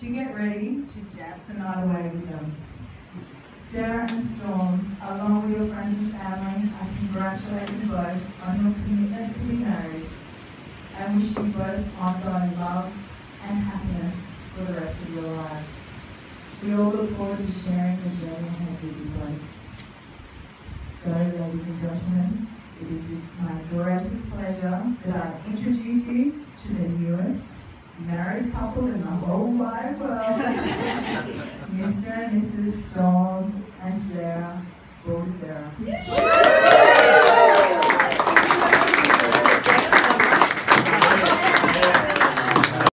to get ready to dance the night away with them. Sarah and Storm, along with your friends and family, I congratulate you both on your commitment to be married and wish you both ongoing love and happiness for the rest of your lives. We all look forward to sharing the journey ahead with you both. So, ladies and gentlemen, it is with my greatest pleasure that I introduce you to the newest married couple in the whole Mr. and Mrs. Storm and Sarah both Sarah.